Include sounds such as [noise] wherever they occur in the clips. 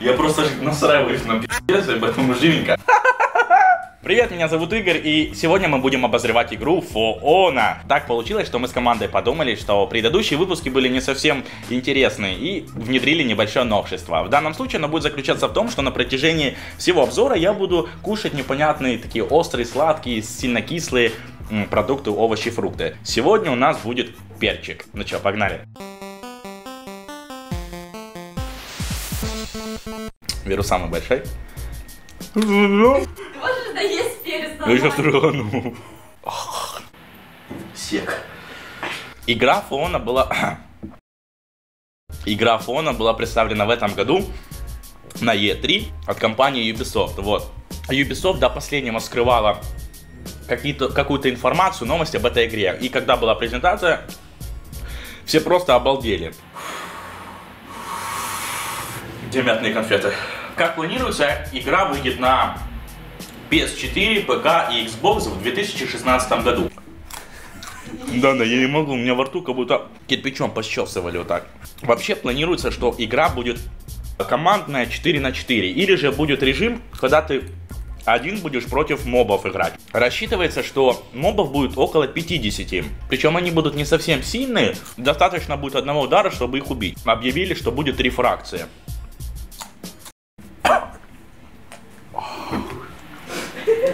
Я просто настраиваюсь на пи***ц, поэтому живенько. [laughs] Привет, меня зовут Игорь, и сегодня мы будем обозревать игру For. Так получилось, что мы с командой подумали, что предыдущие выпуски были не совсем интересны и внедрили небольшое новшество. В данном случае оно будет заключаться в том, что на протяжении всего обзора я буду кушать непонятные такие острые, сладкие, сильно кислые продукты, овощи, фрукты. Сегодня у нас будет перчик. Ну что, погнали. Беру самый большой. Ты можешь доесть перец Я сейчас трону. Сек. Игра Фона была... [clears throat] Игра Фона была представлена в этом году на E3 от компании Ubisoft. Вот. Ubisoft до последнего скрывала какие-то, какую-то информацию, новости об этой игре. И когда была презентация, все просто обалдели. Где мятные конфеты? Как планируется, игра выйдет на PS4, ПК и Xbox в 2016 году. Да, да, я не могу, у меня во рту как будто кирпичом пощелсывали вот так. Вообще планируется, что игра будет командная 4 на 4. Или же будет режим, когда ты один будешь против мобов играть. Рассчитывается, что мобов будет около 50. Причем они будут не совсем сильные, достаточно будет одного удара, чтобы их убить. Объявили, что будет три фракции.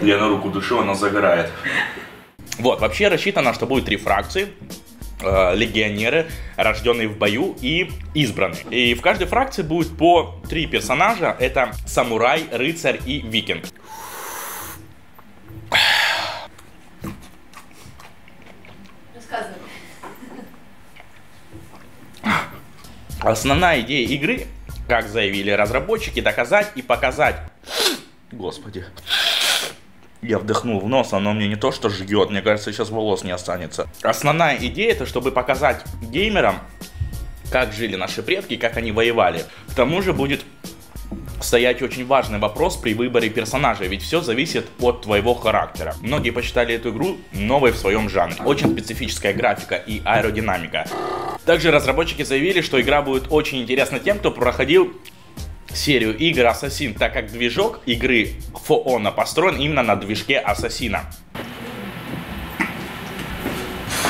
Я на руку душу, она загорает. Вот, вообще рассчитано, что будет три фракции. Э, Легионеры, рожденные в бою и избранные. И в каждой фракции будет по три персонажа. Это самурай, рыцарь и викинг. Основная идея игры, как заявили разработчики, доказать и показать. Господи. Я вдохнул в нос, оно мне не то что жгет, мне кажется, сейчас волос не останется. Основная идея это, чтобы показать геймерам, как жили наши предки, как они воевали. К тому же будет стоять очень важный вопрос при выборе персонажа, ведь все зависит от твоего характера. Многие посчитали эту игру новой в своем жанре. Очень специфическая графика и аэродинамика. Также разработчики заявили, что игра будет очень интересна тем, кто проходил серию игр Ассасин, так как движок игры Honor построен именно на движке Ассасина.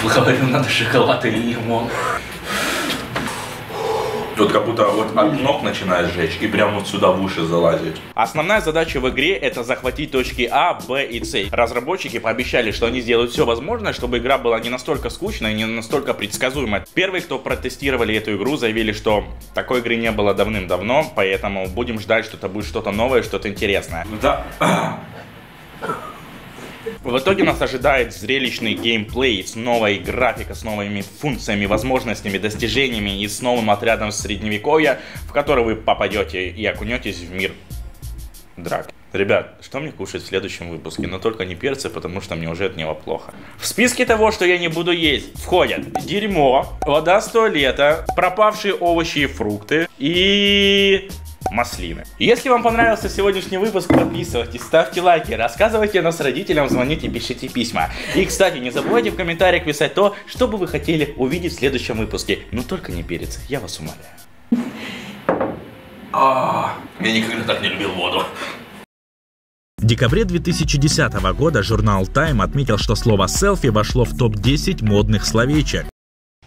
Говорю, надо шоколад или лимон. Тут как будто вот от ног начинает жечь и прям вот сюда в уши залазит. Основная задача в игре это захватить точки А, Б и С. Разработчики пообещали, что они сделают все возможное, чтобы игра была не настолько скучной и не настолько предсказуемой. Первые, кто протестировали эту игру, заявили, что такой игры не было давным-давно, поэтому будем ждать, что это будет что-то новое, что-то интересное. Да. В итоге нас ожидает зрелищный геймплей с новой графикой, с новыми функциями, возможностями, достижениями и с новым отрядом средневековья, в который вы попадете и окунетесь в мир драк. Ребят, что мне кушать в следующем выпуске? Но только не перцы, потому что мне уже от него плохо. В списке того, что я не буду есть, входят дерьмо, вода с туалета, пропавшие овощи и фрукты и маслины. Если вам понравился сегодняшний выпуск, подписывайтесь, ставьте лайки, рассказывайте о нас родителям, звоните, пишите письма. И, кстати, не забывайте в комментариях писать то, что бы вы хотели увидеть в следующем выпуске. Но только не перец, я вас умоляю. А, Я никогда так не любил воду. В декабре 2010 года журнал Time отметил, что слово «селфи» вошло в топ-10 модных словечек.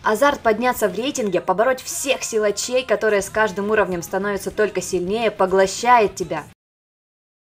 Азарт подняться в рейтинге, побороть всех силачей, которые с каждым уровнем становятся только сильнее, поглощает тебя.